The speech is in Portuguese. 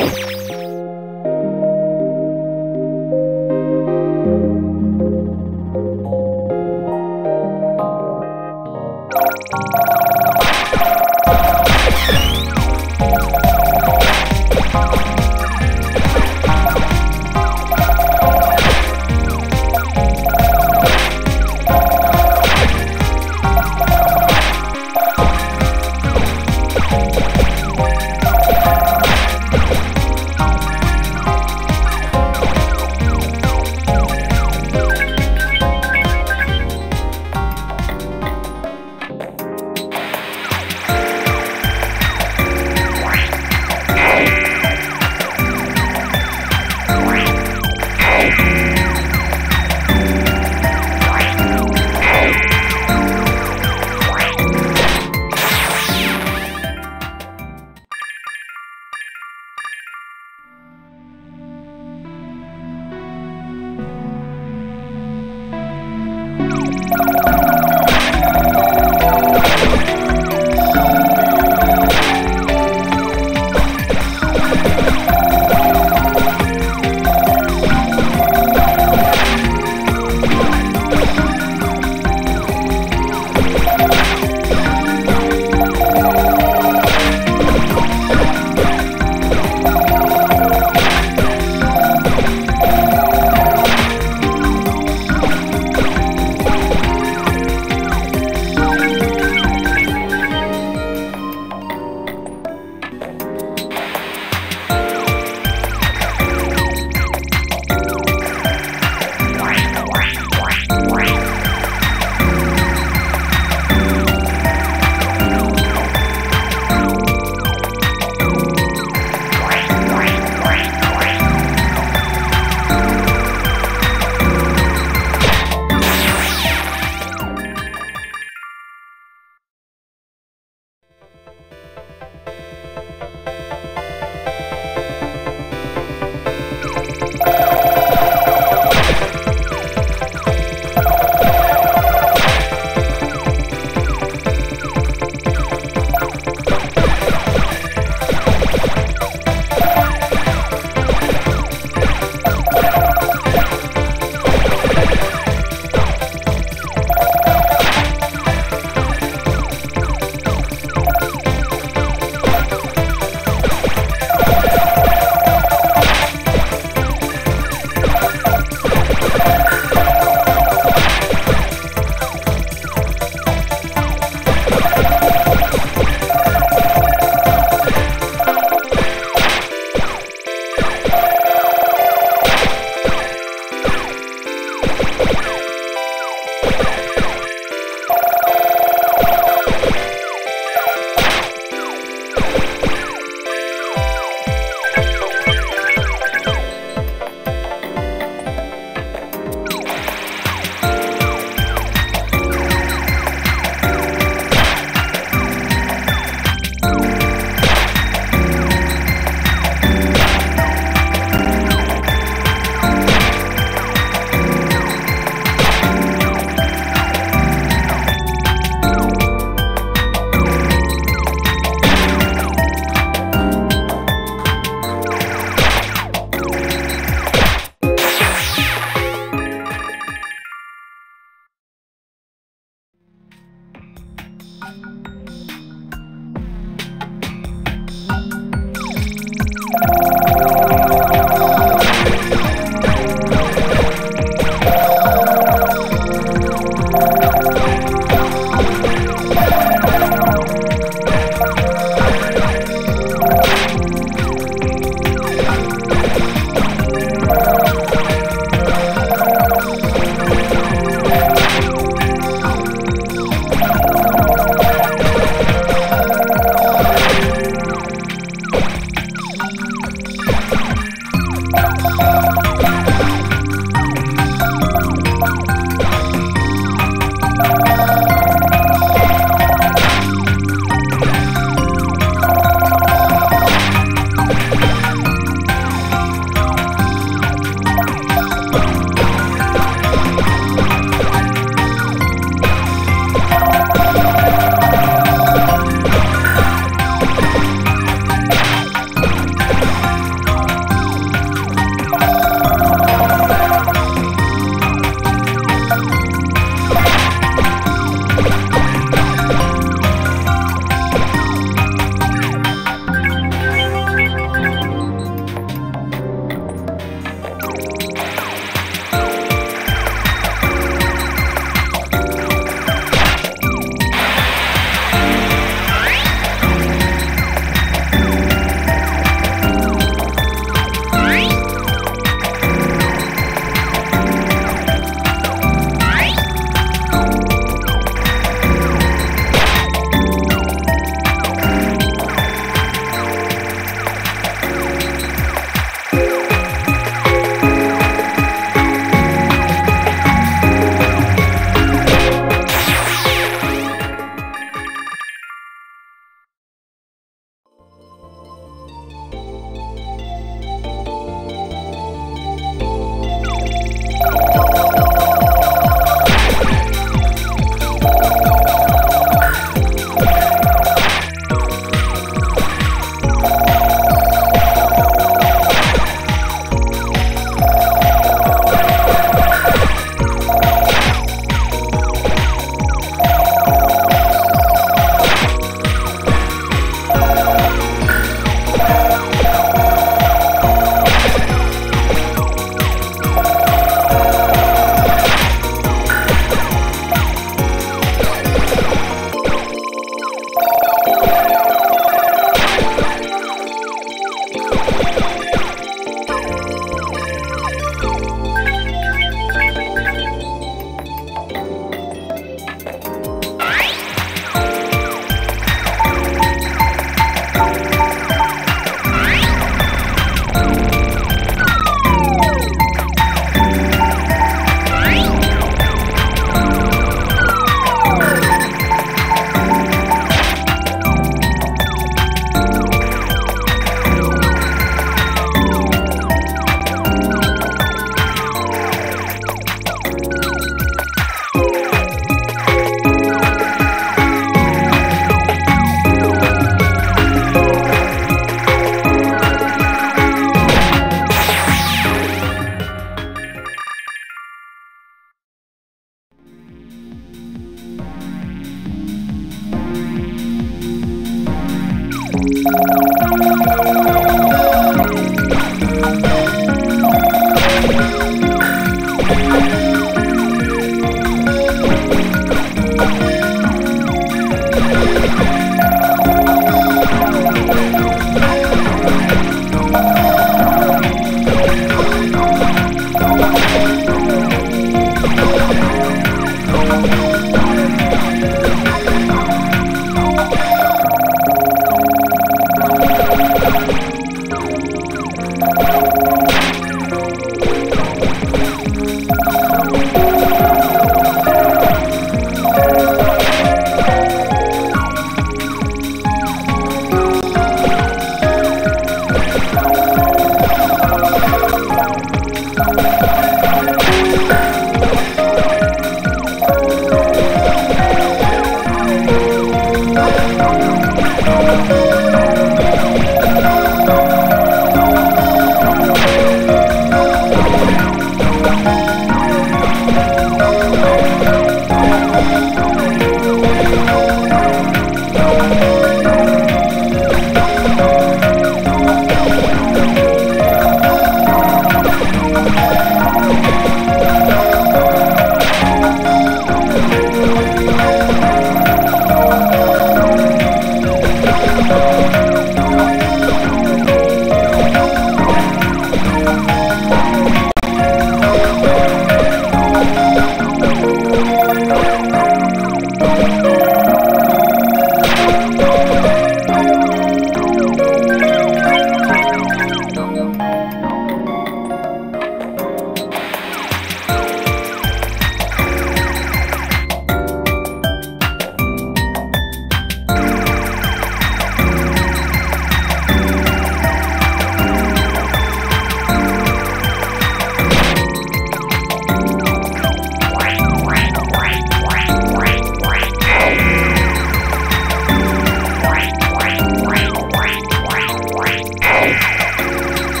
Tchau.